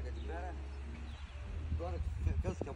di bere. Doar că că că